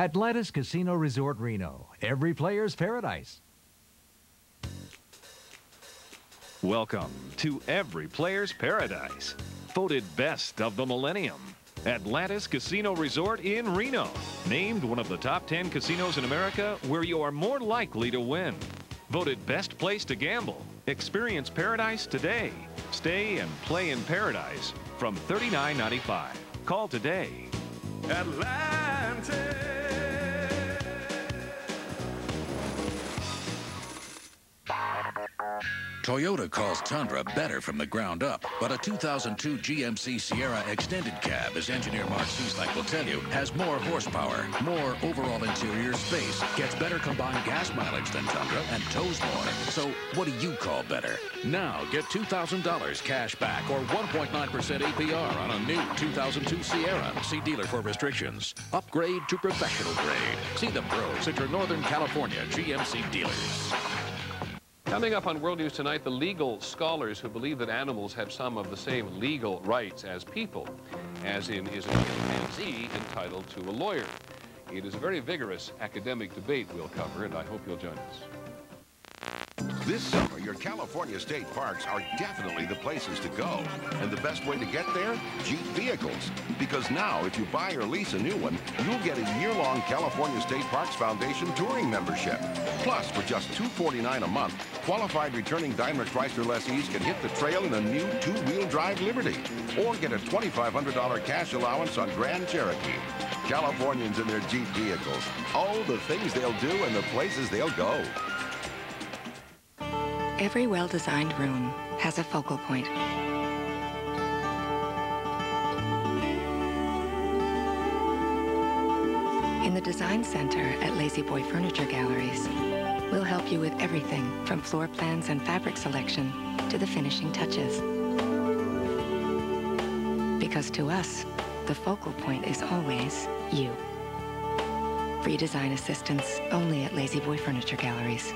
Atlantis Casino Resort Reno. Every player's paradise. Welcome to Every Player's Paradise. Voted best of the millennium. Atlantis Casino Resort in Reno. Named one of the top 10 casinos in America where you are more likely to win. Voted best place to gamble. Experience paradise today. Stay and play in paradise from $39.95. Call today. Atlantis. Toyota calls Tundra better from the ground up, but a 2002 GMC Sierra Extended Cab, as engineer Mark Cieslak will tell you, has more horsepower, more overall interior space, gets better combined gas mileage than Tundra, and tows more. So what do you call better? Now get $2,000 cash back or 1.9% APR on a new 2002 Sierra. See dealer for restrictions. Upgrade to professional grade. See the pros at your Northern California GMC dealers. Coming up on World News tonight, the legal scholars who believe that animals have some of the same legal rights as people, as in is a chimpanzee entitled to a lawyer. It is a very vigorous academic debate we'll cover, and I hope you'll join us. This summer, your California state parks are definitely the places to go. And the best way to get there? Jeep Vehicles. Because now, if you buy or lease a new one, you'll get a year-long California State Parks Foundation touring membership. Plus, for just 249 a month, qualified returning Daimler Chrysler lessees can hit the trail in a new two-wheel drive Liberty. Or get a $2,500 cash allowance on Grand Cherokee. Californians in their Jeep vehicles. Oh, the things they'll do and the places they'll go. Every well-designed room has a focal point. In the Design Center at La-Z-Boy Furniture Galleries, we'll help you with everything from floor plans and fabric selection to the finishing touches. Because to us, the focal point is always you. Free design assistance only at La-Z-Boy Furniture Galleries.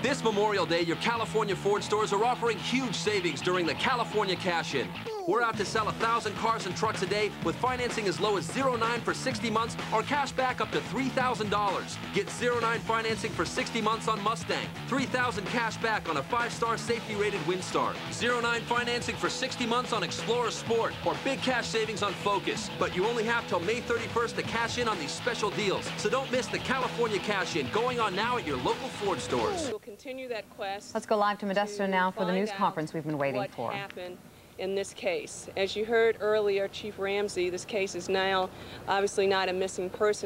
This Memorial Day, your California Ford stores are offering huge savings during the California Cash-In. We're out to sell 1,000 cars and trucks a day with financing as low as 09 for 60 months or cash back up to $3,000. Get 09 financing for 60 months on Mustang, 3,000 cash back on a 5-star safety-rated Windstar, 09 financing for 60 months on Explorer Sport, or big cash savings on Focus. But you only have till May 31st to cash in on these special deals. So don't miss the California Cash-In going on now at your local Ford stores. Continue that quest. Let's go live to Modesto to now for the news conference we've been waiting what for. happened in this case. As you heard earlier, Chief Ramsey, this case is now obviously not a missing person